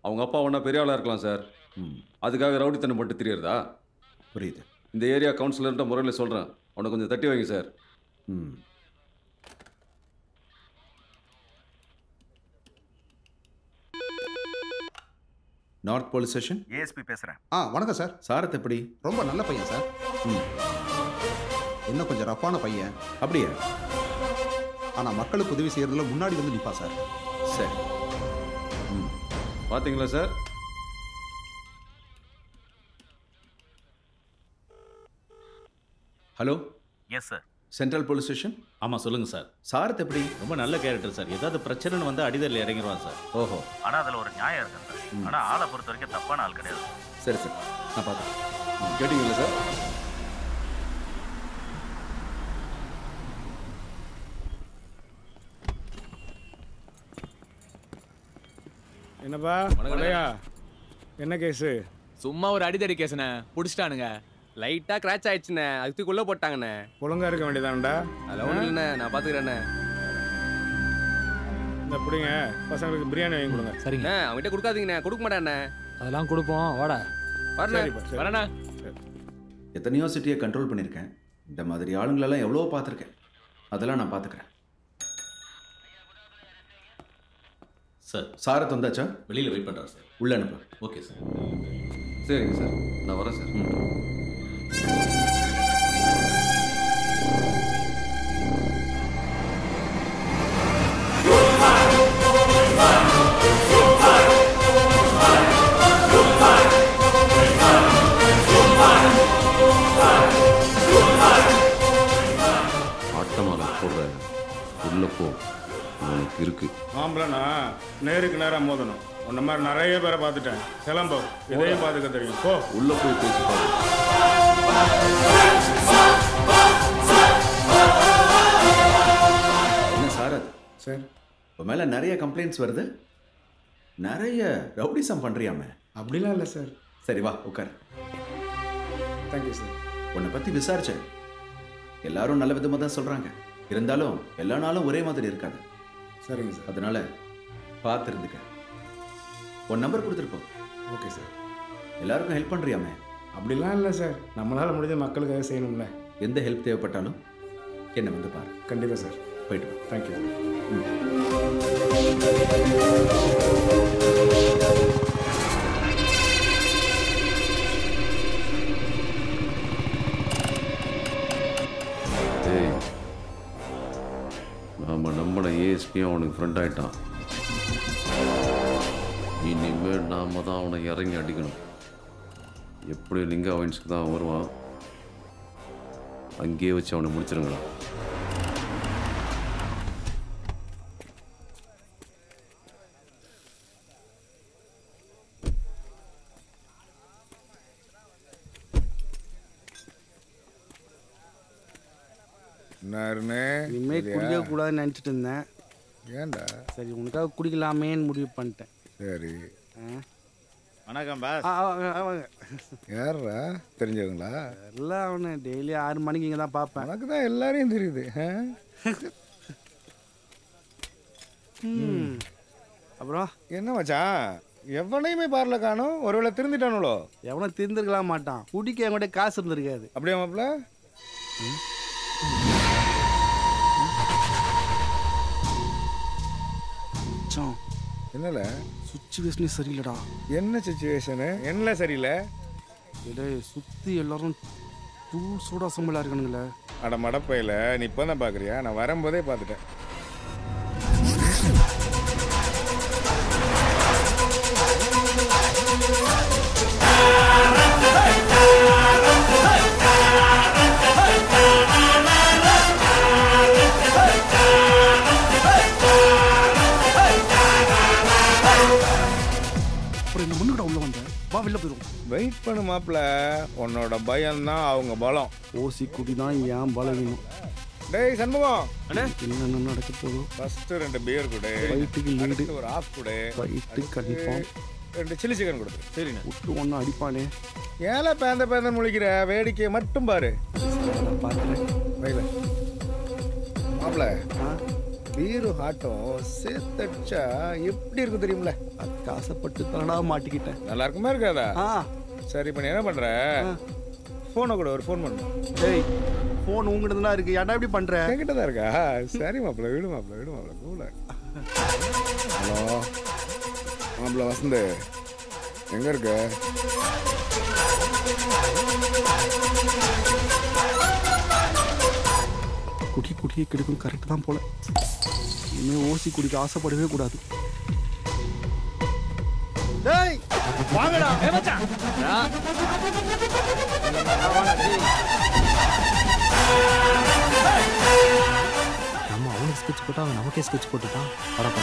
அவங்க அப்பா ஒன்றா பெரிய ஆளாக இருக்கலாம் சார். அதுக்காக ரவுடித்தனம் மட்டும் தெரியறதா? புரியுது. இந்த ஏரியா கவுன்சிலர்ன்ற முறையில் சொல்கிறேன் அவனை கொஞ்சம் தட்டி வைங்க சார். ம். North police station? ஏஎஸ்பி பேசுகிறேன் ஆ வணக்கம் சார். சாரத் எப்படி? ரொம்ப நல்ல பையன் சார். ம். இன்னும் கொஞ்சம் ரஃப்பான பையன். அப்படியா? ஆனால் மக்களுக்கு உதவி செய்யறதுல முன்னாடி வந்து நிற்பா சார். சரி. ம் பார்த்தீங்களா sir? Hello? Yes sir central police station ஆமாம் சொல்லுங்கள் சார் சாரத் எப்படி? ரொம்ப நல்ல கேரக்டர் சார் ஏதாவது பிரச்சனைன்னு வந்து அடிதல் இறங்கிடுவான் சார் ஓஹோ. ஆனால் அதில் ஒரு நியாயம் இருக்கு சார் ஆனால் ஆளை பொறுத்த வரைக்கும் தப்பான ஆள் கிடையாது சரி சரி. நான் பார்த்தேன் கேட்டிங்களா சார் என்னப்பா மலையா என்ன கேஸு? சும்மா ஒரு அடிதடி கேஸ்ண்ணே. பிடிச்சிட்டானுங்க. லைட்டா கிராச் ஆயிடுச்சுண்ணே. அதுக்குள்ள போட்டாங்கண்ணே. ஒழுங்கா இருக்க வேண்டியதான்டா? அதெல்லாம் ஒன்றும் இல்லைண்ணே. நான் பாத்துக்கிறேண்ணே இந்த பிடிங்க. பசங்களுக்கு பிரியாணி வாங்கி கொடுங்க. சரிங்க. அண்ணே அவன்கிட்ட கொடுக்காதீங்கண்ணே. கொடுக்க மாட்டாண்ணே. அதெல்லாம் கொடுப்போம். வாடா. வரண்ணா. எத்தனையோ சிட்டியை கண்ட்ரோல் பண்ணியிருக்கேன். இந்த மாதிரி ஆளுங்களெல்லாம் எவ்வளோ பார்த்துருக்கேன். அதெல்லாம் நான் பார்த்துக்கிறேன். சார். சாரத் வந்தாச்சா வெளியில் வெயிட் பண்ணுறாரு சார். உள்ள அனுப்பு. Okay sir. சரிங்க சார். நான் வரேன் சார். ஆட்டமால போடுற உள்ள போ. உனக்கு இருக்கு. ஆம்பளைண்ணா நேருக்கு நேராக மோதணும். உன்ன மாதிரி நிறைய பேரை பார்த்துட்டேன். கிளம்போ. இதையும் பார்த்துக்க தெரியும். போ. உள்ள போய் பேசி என்ன சாரத் சார். உன் மேலே நிறைய கம்ப்ளைண்ட்ஸ் வருது. நிறைய ரவுடிசம் பண்ணுறியாமே அப்படிலாம் இல்லை சார். சரி வா உட்கார். தேங்க்யூ சார் உன்னை பற்றி விசாரிச்சேன். எல்லாரும் நல்ல விதமாக தான் சொல்கிறாங்க இருந்தாலும் எல்லா நாளும் ஒரே மாதிரி இருக்காது. சரிங்க சார் அதனால பார்த்து இருந்துக்க உன் நம்பர் கொடுத்துருப்போம் ஓகே சார். எல்லாருக்கும் ஹெல்ப் பண்ணுறியாமே அப்படிலாம் இல்லை சார். நம்மளால் முடிஞ்ச மக்களுக்காக செய்யணும்ல. எந்த ஹெல்ப் தேவைப்பட்டாலும் என்னை வந்து பாரு. கண்டிப்பாக சார். போயிட்டு தேங்க்யூ டேய் ஃப்ரெண்ட் ஆயிட்டான். இனிமேல் நாம தான் அவனை இறங்கி அடிக்கணும். எப்படி லிங்கா வைன்ஸ்க்கு தான் வருவான். அங்கேயே வச்சு அவனை முடிச்சிருங்களா இனிமேல் குடிக்க கூடாதுன்னு நினச்சிட்டு இருந்தேன். ஏன்டா? சரி உனக்காக குடிக்கலாமேன்னு முடிவு பண்ணிட்டேன். சரி. ஆ. வணக்கம் பாஸ். யாரா தெரிஞ்சவங்களா? எல்லாம் அவனு. டெய்லி ஆறு மணிக்கு இங்கே தான் பார்ப்பேன் உனக்கு தான் எல்லாரையும் தெரியுது. அப்புறம்? என்ன மச்சான் எவனையுமே பார்ல காணும். ஒருவேளை திருந்திட்டானுங்களோ எவனும் திருந்திருக்கலாம் மாட்டான். குடிக்க என்கிட்ட காசு இருந்திருக்காது. அப்படியே மாப்பிள்ள? என்னல? சுச்சுவேஷனே சரியில்லடா. என்ன சுச்சுவேஷனு? என்ன சரியில்லை? டேய் சுற்றி எல்லாரும் தூள் சூடா சம்பளம் இருக்கானுங்களே அட மடப்பையில நீ இப்போ தான் பார்க்குறியா நான் வரும்போதே பார்த்துட்டேன். வா வெளில போயிடும் வெயிட் பண்ணு மாப்பிள்ள உன்னோட பயம்தான் அவங்க பலம். ஓசி குடி தான் ஏன் பலவீனம் டேய் சண்முகம். என்னென்ன நடக்க போதும் ஃபர்ஸ்ட் ரெண்டு பியர் கொடு. ஃபைட்டுக்கு லீடு ஒரு ஆஃப் கொடு. ஃபைட்டு கண்டிப்பாக ரெண்டு சில்லி சிக்கன் கொடு. சரிண்ணே. விட்டு ஒன்று அடிப்பானே. ஏல பேந்த பேந்த முழிக்கிற வேடிக்கையை மட்டும் பாரு. பார்க்குறேன். வைல மாப்பிள்ள ஆ பீரும் ஹாட்டும் சேர்த்தடிச்சா எப்படி இருக்கும் தெரியுமில? அதுக்கு ஆசைப்பட்டு தானடா மாட்டிக்கிட்டேன். நல்லா இருக்குமா இருக்காதா? ஆ. சரி இப்போ நீ என்ன பண்ற? ஃபோனை கூட ஒரு ஃபோன் பண்ணு. டேய் ஃபோன் உங்ககிட்ட தான் இருக்கு. ஏன்டா இப்படி பண்ற? என்கிட்ட தான் இருக்கா சரி மாப்பிள்ள விடு மாப்பிள்ள விடு மாப்பிள்ள கூல ஹலோ. மாப்பிள்ள வசந்த் எங்க இருக்க? குடியை கெடுக்கும் கரெக்ட் தான் போல. இனிமே ஓசி குடிக்க ஆசைப்படவே கூடாது. டேய் வாங்கடா. நம்ம அவனுக்கு ஸ்கெட்ச் போட்டா அவன் நமக்கே ஸ்கெட்ச் போட்டுட்டான். படப்பா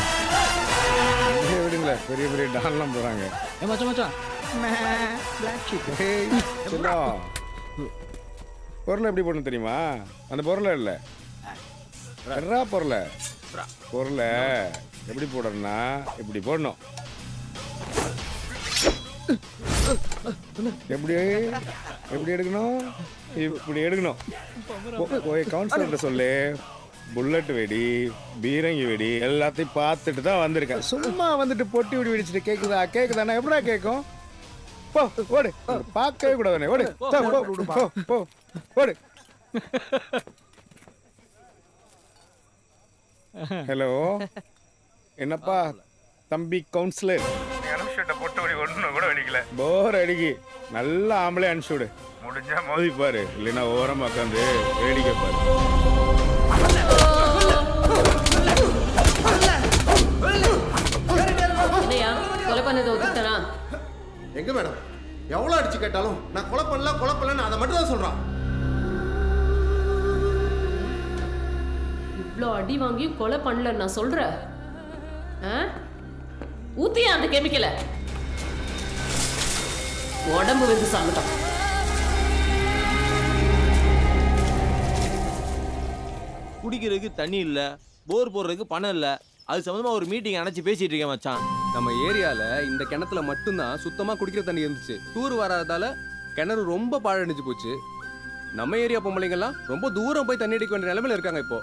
இங்கே விடுங்களேன் பெரிய பெரிய டான்லாம் போறாங்க ஏ மச்சான். பொருளை எப்படி போடணும் தெரியுமா? அந்த பொருளை இல்லை. எறா பொருளை? பொருளை எப்படி போடணும்னா இப்படி போடணும். எப்படி? எப்படி எடுக்கணும்? இப்படி எடுக்கணும். கவுன்சிலர்கிட்ட சொல்லு. புல்லட் வெடி பீரங்கி வெடி எல்லாத்தையும் பார்த்துட்டு தான் வந்திருக்கேன். சும்மா வந்துட்டு பொட்டி வெடி வெடிச்சிட்டு கேக்குதா? கேக்குதாண்ணா? எப்படா கேட்கும் போ ஓடு. பார்க்கவே கூடாது ஓடு. போ, ஓடு. ஹலோ என்னப்பா? தம்பி கவுன்சிலர் பொட்டு வெடி ஒன்று கூட வெடிக்கல போர் அடிக்கி. நல்ல ஆம்பளை அனுப்பிச்சு விடு முடிஞ்சா மோதி பாரு. இல்லைன்னா ஓரமா உட்காந்து வேடிக்கை பாரு. கொலை பண்ணதை ஒத்துக்கிட்டனா எங்க மேடம்? எவ்வளவு அடிச்சு கேட்டாலும் நான் கொலை பண்ணல கொலை பண்ணல அதை மட்டும் தான் சொல்றான். இவ்வளோ அடி வாங்கியும் கொலை பண்ணல நான் சொல்கிறேன் ஆ? ஊத்தியா அந்த கெமிக்கலை? உடம்பு வந்து சாப்பிட்டான் குடிக்கிறதுக்கு தண்ணி இல்ல போர் போடுறதுக்கு பணம் இல்ல அது சம்பந்தமா ஒரு மீட்டிங் அணைச்சு பேசிட்டு இருக்கேன் மச்சான். நம்ம ஏரியால இந்த கிணத்துல மட்டும்தான் சுத்தமா குடிக்கிற தண்ணி இருந்துச்சு. டூர் வராதால கிணறு ரொம்ப பாழடைஞ்சு போச்சு. நம்ம ஏரியா பொம்பளைங்கெல்லாம் ரொம்ப தூரம் போய் தண்ணி அடிக்க வேண்டிய நிலைமையில இருக்காங்க இப்போ.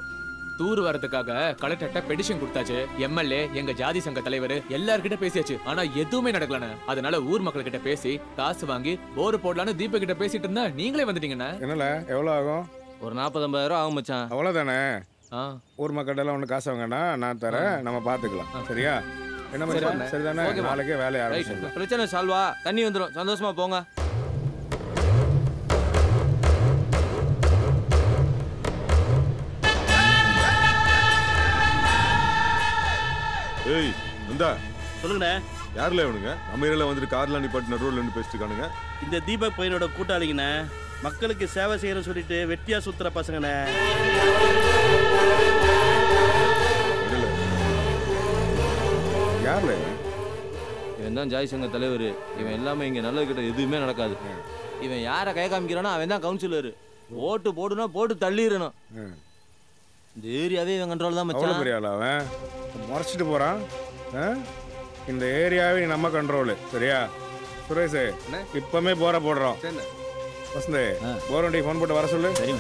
டூர் வரதுக்காக கலெக்டர்கிட்ட பெடிஷன் கொடுத்தாச்சு. எம்எல்ஏ எங்க ஜாதி சங்க தலைவர் எல்லார்கிட்ட பேசியாச்சு. ஆனா எதுவுமே நடக்கலண்ணே. அதனால ஊர் மக்கள் கிட்ட பேசி காசு வாங்கி போர் போடலான்னு தீபக் கிட்ட பேசிட்டு இருந்தா நீங்களே வந்துட்டீங்கண்ணே. என்னல எவ்வளோ ஆகும்? ஒரு நாற்பது ஐம்பதாயிரம் ஆகும் மச்சான். அவ்வளோதானே ஆ. ஊர் மக்கள்கிட்ட ஒன்றும் காசு வாங்கண்ணா நான் தரேன். நம்ம பார்த்துக்கலாம் சரியா? என்ன சரிதானே. நாளைக்கே வேலையை ரைட் ஆரம்பிச்சிடலாம். பிரச்சனை சால்வா தண்ணி வந்துடும் சந்தோஷமா போங்க. ஏய் வந்தா சொல்லுங்கண்ணே. யாருல இவனுங்க? நம்ம ஏரியால வந்துட்டு கார்லாம் நிப்பாட்டி நடுவில் நின்று பேசிட்டு இருக்கானுங்க. இந்த தீபக் பையனோட கூட்டாளிங்கண்ணே. மக்களுக்கு சேவை செய்யறேன்னு சொல்லிட்டு வெட்டியா சுத்துற பசங்கண்ணே. யார்ல இவன்? இவன் தான் ஜாய் சங்க தலைவர். இவன் எல்லாமே இங்க நல்லது கிட்ட எதுவுமே நடக்காது. இவன் யாரை கை காமிக்கிறானோ அவன் தான் கவுன்சிலர் ஓட்டு போடுனா போட்டு தள்ளிடணும். இந்த ஏரியாவே இவன் கண்ட்ரோல் தான் மச்சான். பெரிய ஆளா அவன்? முறைச்சிட்டு போறான். ஆ? இந்த ஏரியாவே நம்ம கண்ட்ரோலு சரியா? சுரேஷ் இப்பமே போற போடுறோம். வசந்த் போர் வண்டி ஃபோன் போட்டு வர சொல்லு. சரி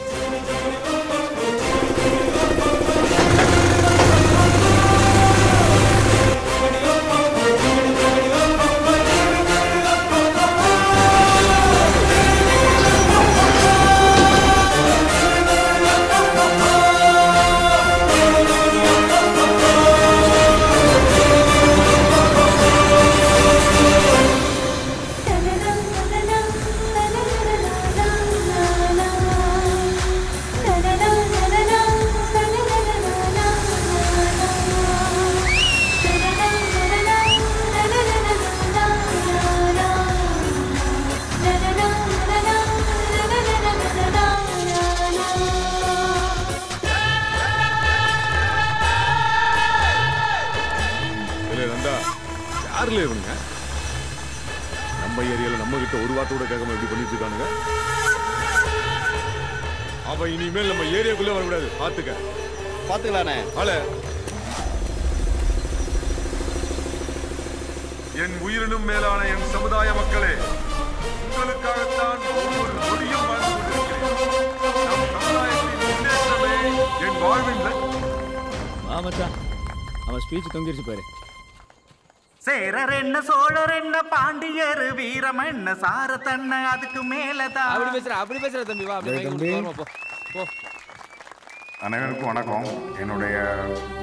யாருல இவனுங்க. நம்ம ஏரியால நம்ம கிட்ட ஒரு வார்த்தை கூட கேட்காம இப்படி பண்ணிட்டு இருக்கானுங்க. அவன் இனிமேல் நம்ம ஏரியாக்குள்ள வரக்கூடாது. பாத்துக்க பாத்துக்கலாண்ணே ஆள. என் உயிரினும் மேலான என் சமுதாய மக்களே உங்களுக்காகத்தான் ஒவ்வொரு நொடியும் வாழ்ந்து கொண்டிருக்கிறேன் நம் சமுதாயத்தின் முன்னேற்றமே என் வாழ்வின் மச்சான். அவன் ஸ்பீச் தொங்கிருச்சு பாரு. சேரர் என்ன சோழர் என்ன பாண்டியர் வீரம் என்ன சார தன்ன அதுக்கு மேலதான் அப்படி பேசுற அப்படி பேசுற தம்பி வா போ போ. அனைவருக்கும் வணக்கம். என்னுடைய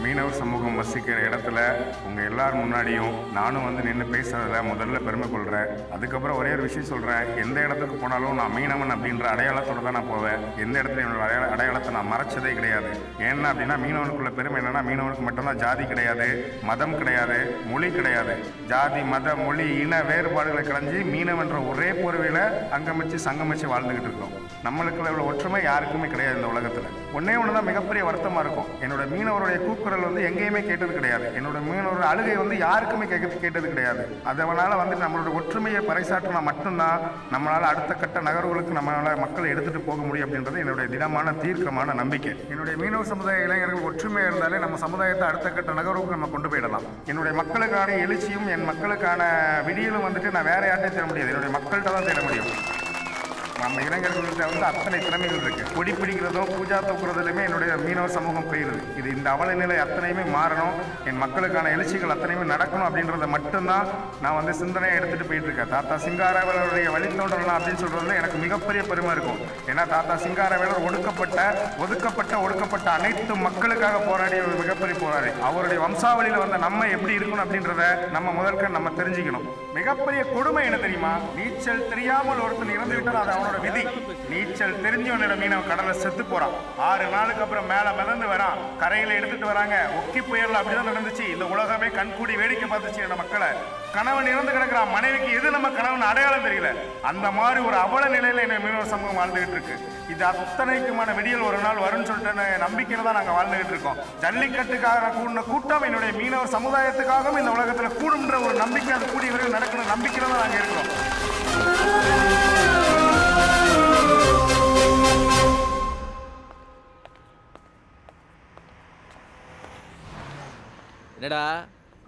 மீனவர் சமூகம் வசிக்கிற இடத்துல உங்கள் எல்லார் முன்னாடியும் நானும் வந்து நின்று பேசுறதில் முதல்ல பெருமை கொள்கிறேன் அதுக்கப்புறம் ஒரே ஒரு விஷயம் சொல்கிறேன் எந்த இடத்துக்கு போனாலும் நான் மீனவன் அப்படின்ற அடையாளத்தோட தான் நான் போவேன். எந்த இடத்துல என்னோட அடையாள அடையாளத்தை நான் மறைச்சதே கிடையாது. ஏன்னா அப்படின்னா மீனவனுக்குள்ள பெருமை என்னென்னா மீனவனுக்கு மட்டும்தான் ஜாதி கிடையாது மதம் கிடையாது மொழி கிடையாது. ஜாதி மத மொழி இன வேறுபாடுகளை கலைஞ்சி மீனவன்ற ஒரே போர்வையில் அங்கமிச்சு சங்கமிச்சு வாழ்ந்துக்கிட்டு இருக்கோம். நம்மளுக்குள்ள உள்ள ஒற்றுமை யாருக்குமே கிடையாது இந்த உலகத்தில். ஒன்னே ஒன்று தான் மிகப்பெரிய வருத்தமாக இருக்கும். என்னோட மீனவருடைய கூக்குரல் வந்து எங்கேயுமே கேட்டது கிடையாது. என்னோட மீனவரோட அழுகை வந்து யாருக்குமே கேட்க கேட்டது கிடையாது. அதனால் வந்து நம்மளோட ஒற்றுமையை பறைசாற்றினா மட்டும்தான் நம்மளால் அடுத்த கட்ட நகர்வுகளுக்கு நம்மளால் மக்களை எடுத்துகிட்டு போக முடியும் அப்படின்றது என்னுடைய திடமான தீர்க்கமான நம்பிக்கை. என்னுடைய மீனவ சமுதாய இளைஞர்கள் ஒற்றுமையாக இருந்தாலே நம்ம சமுதாயத்தை அடுத்த கட்ட நகர்வுக்கு நம்ம கொண்டு போயிடலாம். என்னுடைய மக்களுக்கான எழுச்சியும் என் மக்களுக்கான விடியலும் வந்துட்டு நான் வேற யார்ட்டையும் தேட முடியாது. என்னுடைய மக்கள்கிட்ட தான் தேட முடியும். நம்ம இளைஞர்கள்ட்ட வந்து அத்தனை திறமைகள் இருக்கு. கொடி பிடிக்கிறதும் பூஜா தூக்குறதுலையுமே என்னுடைய மீனவ சமூகம் போயிருது இது இந்த அவல நிலை அத்தனையுமே மாறணும். என் மக்களுக்கான எழுச்சிகள் அத்தனையுமே நடக்கணும் அப்படின்றத மட்டும்தான் நான் வந்து சிந்தனையை எடுத்துட்டு போயிட்டு இருக்கேன் தாத்தா சிங்காரவேலருடைய வழித்தோன்றலாம் அப்படின்னு சொல்றதுல எனக்கு மிகப்பெரிய பெருமை இருக்கும். ஏன்னா தாத்தா சிங்காரவேலர் ஒடுக்கப்பட்ட ஒதுக்கப்பட்ட ஒடுக்கப்பட்ட அனைத்து மக்களுக்காக போராடிய ஒரு மிகப்பெரிய போராடி அவருடைய வம்சாவளியில் வந்த நம்ம எப்படி இருக்கணும் அப்படின்றத நம்ம முதல்க நம்ம தெரிஞ்சுக்கணும். மிகப்பெரிய கொடுமை என்ன தெரியுமா? நீச்சல் தெரியாமல் ஒருத்தன் இறந்து விட்டால் அது அவனோட விதி. நீச்சல் தெரிஞ்சவனோட மீனவன் கடலை செத்து போறான். ஆறு நாளுக்கு அப்புறம் மேல மிதந்து வரான். கரையில எடுத்துட்டு வராங்க. ஒக்கி புயல் அப்படிதான் நடந்துச்சு. இந்த உலகமே கண்கூடி வேடிக்கை பார்த்துச்சு இந்த மக்களை. கணவன் இறந்து கிடக்குறான் மனைவிக்கு எது நம்ம கணவன் அடையாளம் தெரியல. அந்த மாதிரி ஒரு அவல நிலையில என்ன மீனவ சமூகம் வாழ்ந்துகிட்டு இருக்கு. இது அத்தனைக்குமான விடியல் ஒரு நாள் வரும்னு சொல்லிட்டு நம்பிக்கையில தான் நாங்கள் வாழ்ந்துகிட்டு இருக்கோம். ஜல்லிக்கட்டுக்காக கூடின கூட்டம் என்னுடைய மீனவர் சமுதாயத்துக்காகவும் இந்த உலகத்தில் கூடும்ன்ற ஒரு நம்பிக்கை அது கூடிய விரைவில் நடக்கணும் நம்பிக்கையில தான் நாங்கள் இருக்கிறோம். என்னடா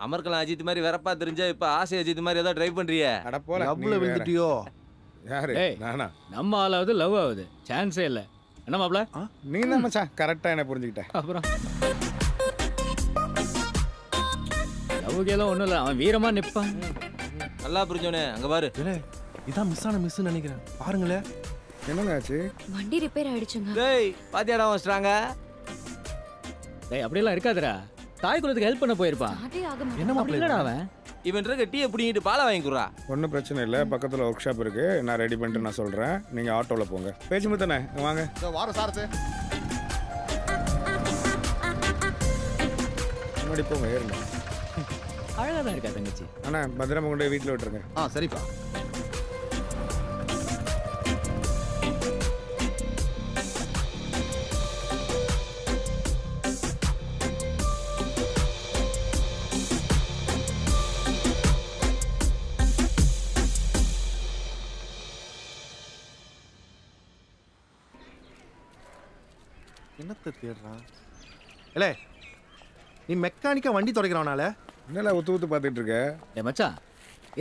அமர்கலாம் அஜித் மாதிரி வரப்பா தெரிஞ்சா இப்ப ஆசை அஜித் மாதிரி ஏதோ ட்ரைவ் பண்றிய. அட போல லவ்ல விழுந்துட்டியோ? யாரு? ஏய் நானா? நம்ம ஆளாவது லவ் ஆகுது. சான்ஸே இல்லை. என்ன மாப்ள? நீ தான் மச்சான். கரெக்டாக என்ன புரிஞ்சுக்கிட்ட. அப்புறம்? லவ்வுக்கு எல்லாம் ஒன்றும் இல்லை. அவன் வீரமா நிற்பான் நல்லா புரிஞ்சோனே அங்க பாரு. இதான் மிஸ் ஆன மிஸ் நினைக்கிறேன். பாருங்களேன் என்னங்க ஆச்சு? வண்டி ரிப்பேர் ஆயிடுச்சுங்க. டேய் பாத்தியாடா வச்சிட்டாங்க டேய் அப்படியெல்லாம் இருக்காதுடா. தாய் குலத்துக்கு ஹெல்ப் பண்ண போயிருப்பான் ஆக என்ன இல்லடா அவன்? இவன் இருக்க டீயை பிடிங்கிட்டு பாலை வாங்கி குடுறா. ஒன்றும் பிரச்சனை இல்லை. பக்கத்தில் ஒர்க் ஷாப் இருக்கு. நான் ரெடி பண்ணிட்டு நான் சொல்கிறேன் நீங்கள் ஆட்டோவில் போங்க. பேச்சு முத்தனே வாங்க. வாரம் சாரத்து. முன்னாடி போங்க ஏறுங்க. அழகாக தான் இருக்கா தங்கச்சி? அண்ணா பத்திரமா கொண்டு வீட்டில் விட்டுருங்க. ஆ சரிப்பா. என்னத்தை தேடுறான். இல்ல நீ மெக்கானிக்கா வண்டி துடைக்கிறவனால என்னல ஊத்து ஊத்து பார்த்துட்டு இருக்க? டேய் மச்சான்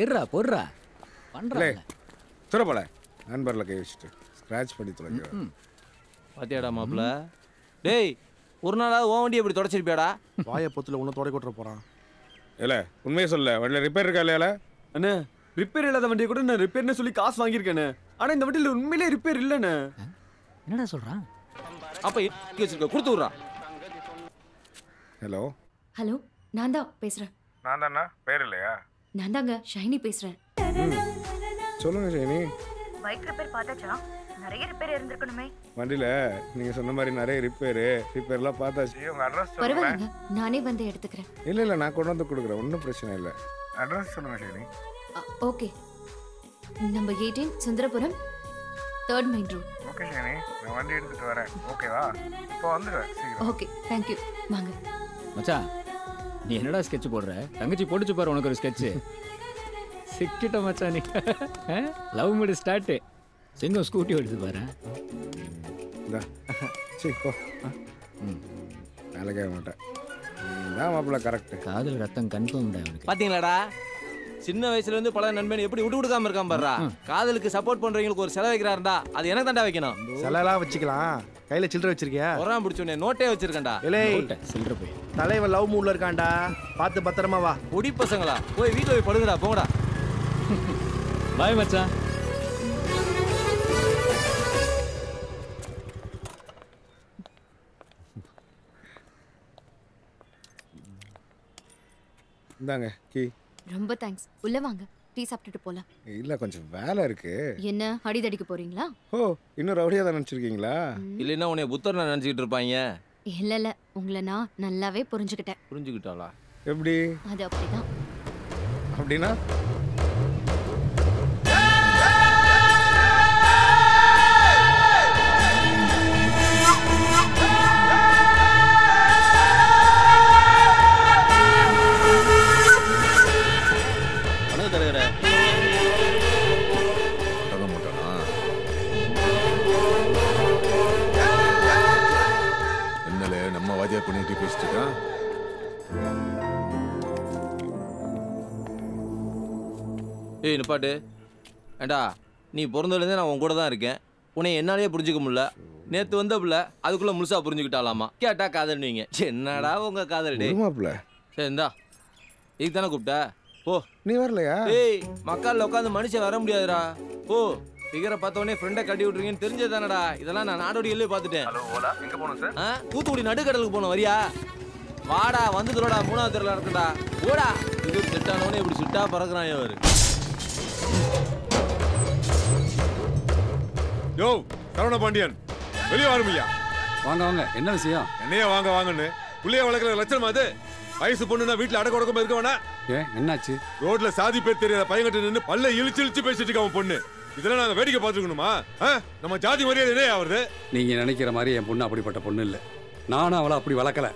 இருடா பொறுடா இல்லை பண்றேன் துற போல. நண்பரில் கை வச்சுட்டு ஸ்க்ராட்ச் பண்ணி தொலைக்கிறேன் பாத்தியாடா மாப்ள டேய் ஒரு நாளாவது உன் வண்டி எப்படி தொடச்சிருப்பியாடா? வாயை பொத்துல உன்னை தொடை கொட்டுற போறான். இல்லை உண்மையை சொல்ல வண்டியில் ரிப்பேர் இருக்கா இல்லையால அண்ணே ரிப்பேர் இல்லாத வண்டியை கூட நான் ரிப்பேர்னு சொல்லி காசு வாங்கியிருக்கேனே. ஆனா இந்த வண்டியில் உண்மையிலே ரிப்பேர் இல்லைண்ணே. என்னடா சொல்றான்? அப்ப இறக்கி வச்சிருக்க கொடுத்து விட்றா. ஹலோ ஹலோ நான் தான் பேசுறேன். நான் தானே? பேர் இல்லையா? நான் தாங்க ஷைனி பேசுறேன். சொல்லுங்க ஷைனி. Bike repair பார்த்தாச்சா? நிறைய ரிப்பேர் இருந்திருக்கணுமே. வண்டியில் நீங்கள் சொன்ன மாதிரி நிறைய ரிப்பேரு ரிப்பேர்லாம் பார்த்தாச்சு. உங்கள் அட்ரஸ் பரவாயில்லைங்க நானே வந்து எடுத்துக்கிறேன். இல்லை இல்லை நான் கொண்டு வந்து கொடுக்குறேன். ஒன்றும் பிரச்சனை இல்லை. அட்ரஸ் சொல்லுங்க Shiny. Okay number eighteen Sundarapuram. Third main road okay Shiny நான் வண்டி எடுத்துட்டு வரேன். ஓகேவா இப்போ வந்துடுவேன் சீக்கிரம். ஓகே தேங்க்யூ வாங்க. மச்சான் நீ என்னடா ஸ்கெட்ச் போடுற? தங்கச்சி போட்டுச்சு பாரு உனக்கு ஒரு ஸ்கெட்ச் சிக்கிட்ட மச்சான் நீ. லவ் மூடு ஸ்டார்ட் சிங்கம் ஸ்கூட்டி ஓடுது பாரு. சரி போ. மாட்டேன். தான் மாப்பிள்ள கரெக்டு காதல் ரத்தம் கன்ஃபார்ம் அவனுக்கு. பாத்தீங்களாடா? சின்ன வயசுல இருந்து பல நண்பன் எப்படி விட்டு கொடுக்காம இருக்கான் பாருடா. காதலுக்கு சப்போர்ட் பண்றவங்களுக்கு ஒரு செலவு வைக்கிறாருடா. அது எனக்கு தாண்டா வைக்கணும். செலலாம் வச்சுக்கலாம். கையில சில்லறை வச்சிருக்கியா? ஒரான் பிடிச்சோன்னே நோட்டே வச்சிருக்கேன்டா. இலே சில்லற போய். தலைவன் லவ் மூட்ல இருக்கான்டா. பார்த்து பத்திரமா வா. பொடி பசங்களா. போய் வீட்டுல போய் படுங்கடா போங்கடா. பாய் மச்சான். இந்தாங்க கீ. ரொம்ப தேங்க்ஸ் உள்ள வாங்க. டீ சாப்பிட்டுட்டு போலாம். இல்லை கொஞ்சம் வேலை இருக்கு. என்ன? அடிதடிக்க போறீங்களா? ஓ இன்னும் ரவுடியாக தான் நினச்சிருக்கீங்களா? இல்லைன்னா உன்னை புத்தர் நினைச்சிட்டு இருப்பாங்க. இல்ல இல்ல. உங்களை நான் நல்லாவே புரிஞ்சுக்கிட்டேன். புரிஞ்சுக்கிட்டாளா? எப்படி? அது அப்படிதான். அப்படின்னா? ஏய் நிப்பாட்டு ஏண்டா நீ பிறந்ததுலேருந்தே நான் உன் கூட தான் இருக்கேன். உன்னை என்னாலேயே புரிஞ்சுக்க முடியல. நேத்து வந்த பிள்ளை அதுக்குள்ள முழுசா புரிஞ்சுக்கிட்டாலாமா? கேட்டா காதல்னீங்க என்னடா உங்க காதல் டே மாப்பிள்ள சரி இந்தா. இதுக்கு தானே கூப்பிட்ட? போ. நீ வரலையா? ஏய் மக்கால்ல உட்காந்து மனுஷன் வர முடியாதுடா. போ. ஃபிகரை பார்த்த உடனே ஃப்ரெண்டை கட்டி விட்டுருங்கன்னு தெரிஞ்சது தானடா. இதெல்லாம் நான் நாடோடி எல்லையே பார்த்துட்டேன். ஹலோ ஓலா எங்க போகணும் சார் ஆ தூத்துக்குடி நடுக்கடலுக்கு போனோம் வரியா? வாடா வந்து தரோடா மூணாவது தெருல இருக்குடா ஓடா இது செட் ஆனவனே இப்படி சுட்டா பறக்குறான் அவரு சரவண பாண்டியன் வெளியே வாருமையா வாங்க வாங்க. என்ன விஷயம்? என்னையா வாங்க வாங்கன்னு. புள்ளைய வளர்க்குற லட்சணமா அது. வயசு பொண்ணுனா வீட்டுல அடக்க உடக்கமா இருக்க வேணா ஏன் என்னாச்சு? ரோட்ல சாதி பேர் தெரியாத பையன்கிட்ட நின்னு பல்ல இழிச்சு இழிச்சு பேசிட்டு இருக்க அவன் பொண்ணு. இதெல்லாம் நாங்க வேடிக்கை பார்த்துக்கணுமா? நம்ம ஜாதி மரியாதை என்ன ஆகுறது நீங்க நினைக்கிற மாதிரி என் பொண்ணு அப்படிப்பட்ட பொண்ணு இல்ல. நானும் அவளை அப்படி வளர்க்கல.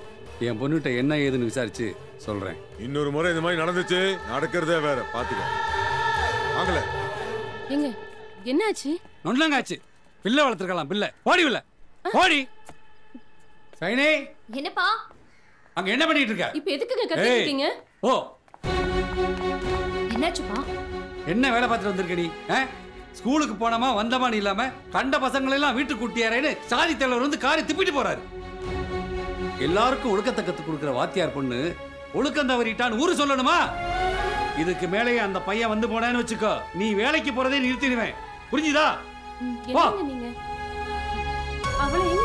என் பொண்ணுகிட்ட என்ன ஏதுன்னு விசாரிச்சு சொல்றேன். இன்னொரு முறை இந்த மாதிரி நடந்துச்சு. நடக்கிறதே வேற. பாத்துக்க. வாங்கல. ஏங்க என்னாச்சு? நொண்டங்காச்சு பிள்ளை வளர்த்துருக்கலாம் பிள்ளை ஓடி உள்ள ஓடி சைனே. என்னப்பா? அங்க என்ன பண்ணிட்டு இருக்க? இப்ப எதுக்குங்க கத்திட்டு இருக்கீங்க? ஓ. என்னாச்சுப்பா? என்ன வேலை பார்த்துட்டு வந்திருக்க நீ? ஸ்கூலுக்கு போனோமா வந்தமான்னு இல்லாம கண்ட பசங்களை எல்லாம் வீட்டுக்கு கூட்டியாரேன்னு சாதி தலைவர் வந்து காரி திப்பிட்டு போறாரு. எல்லாருக்கும் ஒழுக்கத்தை கத்து கொடுக்குற வாத்தியார் பொண்ணு ஒழுக்கம் தவறிட்டான்னு ஊரு சொல்லணுமா? இதுக்கு மேலேயே அந்த பையன் வந்து போனான்னு வச்சுக்கோ. நீ வேலைக்கு போறதே நிறுத்திடுவேன். புரிஞ்சுதா? நீங்க? அவளை எங்க